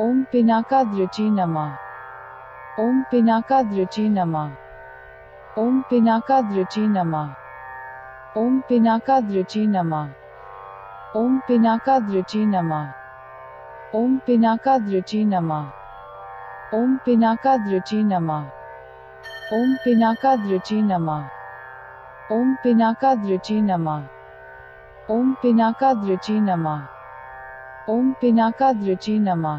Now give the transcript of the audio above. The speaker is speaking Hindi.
ओम पिनाका दृचि नमा ओम पिनाका दृचि नमा ओम पिनाका दृचि नमा ओम पिनाका दृचि नमा ओम पिनाका दृचि नमा ओम पिनाका दृचि नमा ओम पिनाका दृचि नमा ओम पिनाका दृचि नमा ओम पिनाका दृचि नमा ओम पिनाका दृचि नमा ओम पिनाका दृचि नमा